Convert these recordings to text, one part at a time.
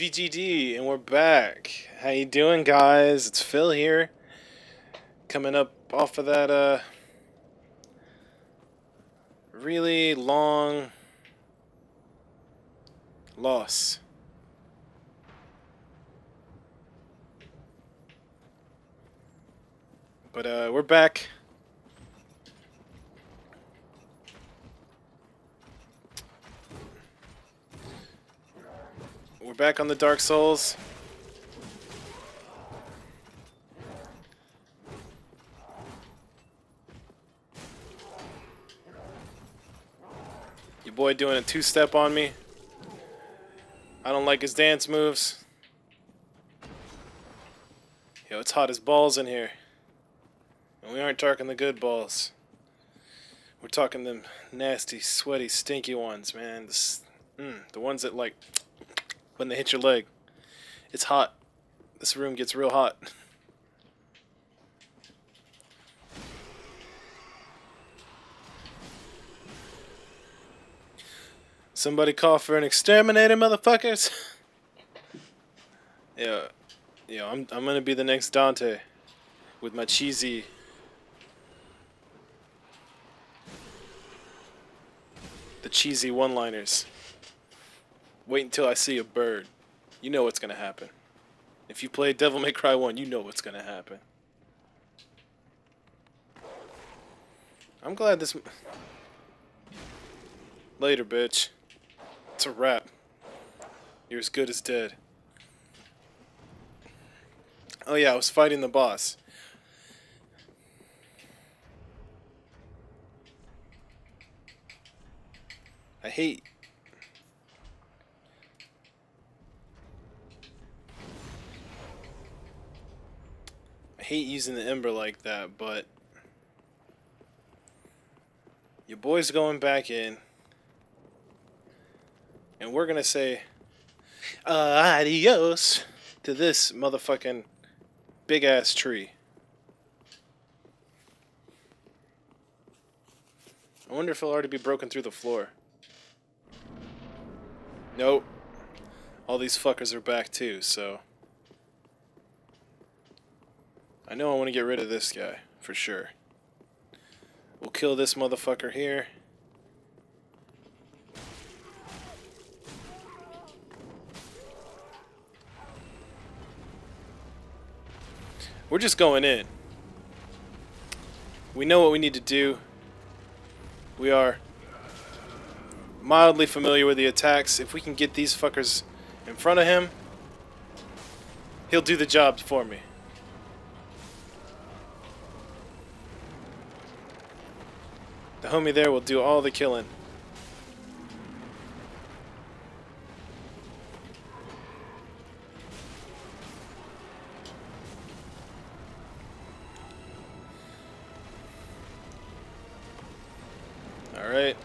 VGD, and we're back. How you doing, guys? It's Phil here, coming up off of that uh really long loss. But uh, we're back. Back on the Dark Souls. Your boy doing a two-step on me. I don't like his dance moves. Yo, it's hot as balls in here. And we aren't talking the good balls. We're talking them nasty, sweaty, stinky ones, man. This, mm, the ones that, like, when they hit your leg. It's hot. This room gets real hot. Somebody call for an exterminator, motherfuckers. yeah, yeah. I'm I'm gonna be the next Dante, with my cheesy. The cheesy one-liners. Wait until I see a bird. You know what's gonna happen. If you play Devil May Cry 1, you know what's gonna happen. I'm glad this... Later, bitch. It's a wrap. You're as good as dead. Oh yeah, I was fighting the boss. I hate... I hate using the Ember like that, but... Your boy's going back in. And we're gonna say... Uh, adios to this motherfucking big-ass tree. I wonder if it'll already be broken through the floor. Nope. All these fuckers are back too, so... I know I want to get rid of this guy, for sure. We'll kill this motherfucker here. We're just going in. We know what we need to do. We are mildly familiar with the attacks. If we can get these fuckers in front of him, he'll do the job for me. The homie there will do all the killing. Alright.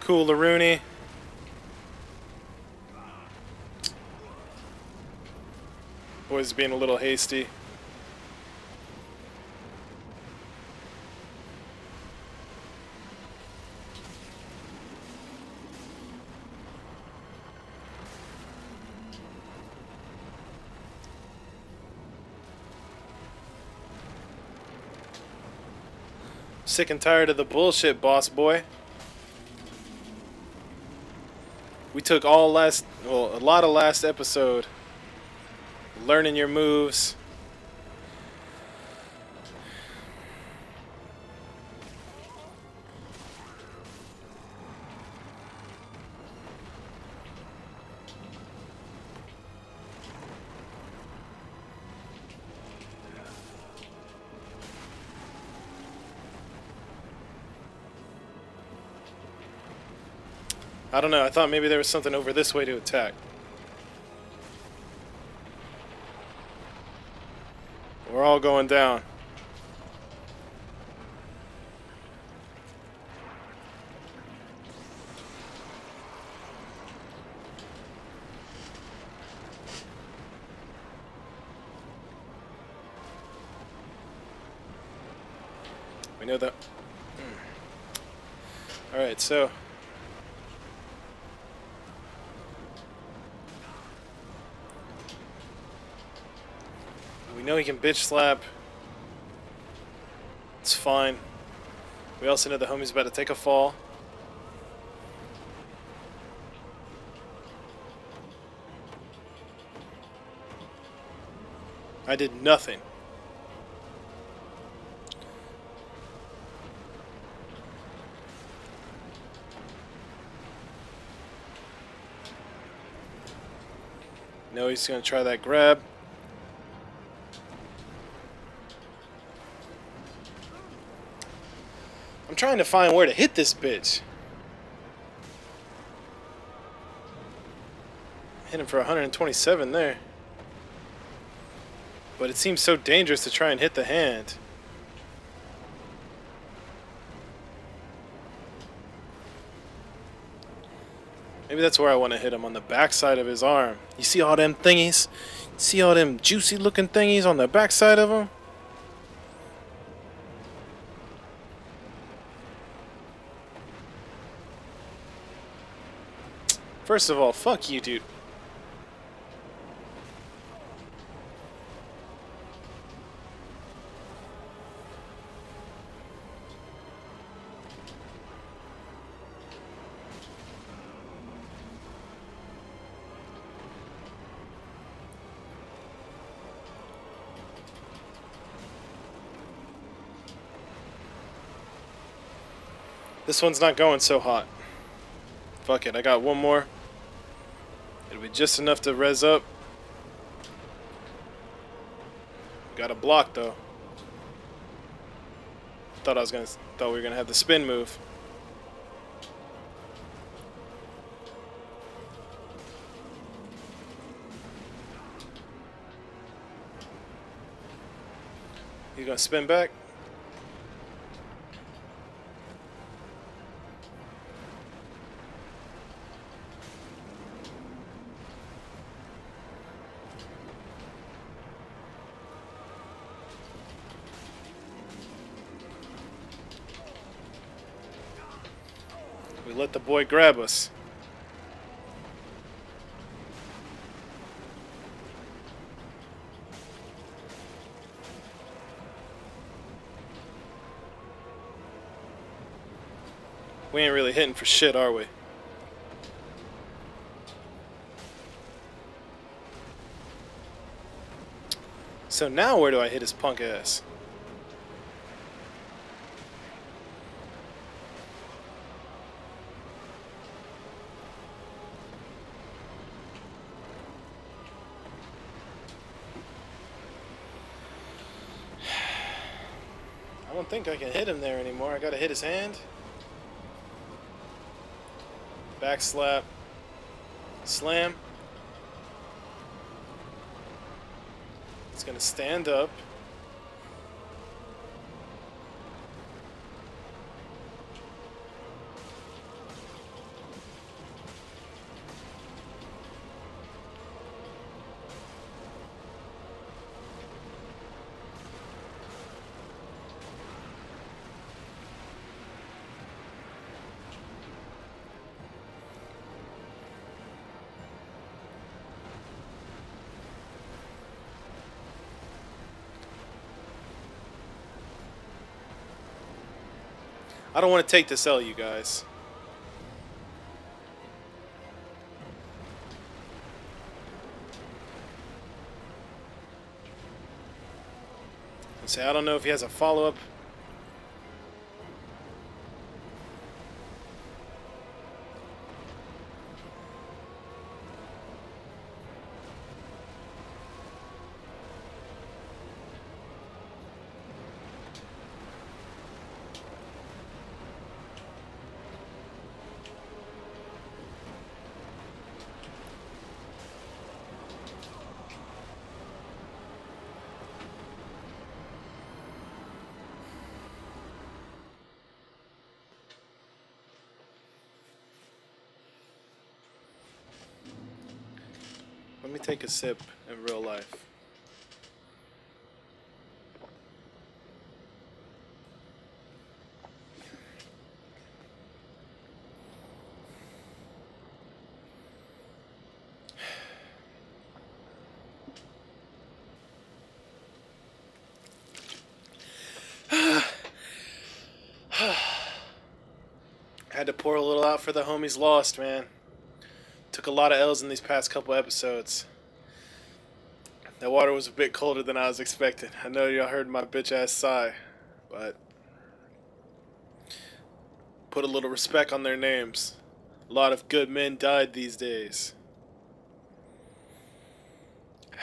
Cool Rooney. Boys being a little hasty. Sick and tired of the bullshit, boss boy. We took all last, well, a lot of last episode learning your moves. I don't know, I thought maybe there was something over this way to attack. We're all going down. We know that. Hmm. Alright, so We know he can bitch slap. It's fine. We also know the homie's about to take a fall. I did nothing. No, he's going to try that grab. Trying to find where to hit this bitch. Hit him for 127 there. But it seems so dangerous to try and hit the hand. Maybe that's where I want to hit him, on the backside of his arm. You see all them thingies? See all them juicy looking thingies on the backside of him? First of all, fuck you, dude. This one's not going so hot. Fuck it, I got one more. It'll be just enough to res up. Got a block though. Thought I was gonna thought we were gonna have the spin move. He's gonna spin back. We let the boy grab us. We ain't really hitting for shit, are we? So now where do I hit his punk ass? Don't think I can hit him there anymore. I gotta hit his hand. Back slap. Slam. It's gonna stand up. I don't want to take this L, you guys. Say, I don't know if he has a follow-up. Let me take a sip in real life. had to pour a little out for the homies lost, man. Took a lot of L's in these past couple episodes. That water was a bit colder than I was expecting. I know y'all heard my bitch ass sigh, but put a little respect on their names. A lot of good men died these days.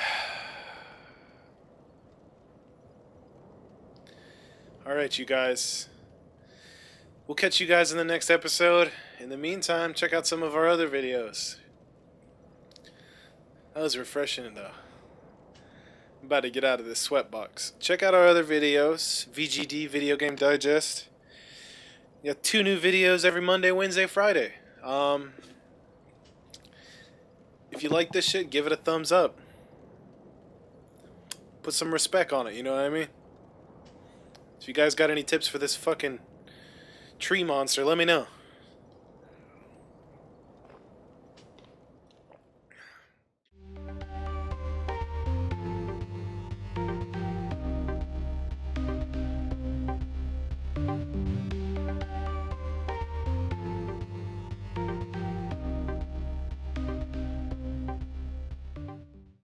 Alright, you guys. We'll catch you guys in the next episode. In the meantime, check out some of our other videos. That was refreshing, though. I'm about to get out of this sweatbox. Check out our other videos. VGD, Video Game Digest. We got two new videos every Monday, Wednesday, Friday. Um, if you like this shit, give it a thumbs up. Put some respect on it, you know what I mean? If you guys got any tips for this fucking tree monster, let me know.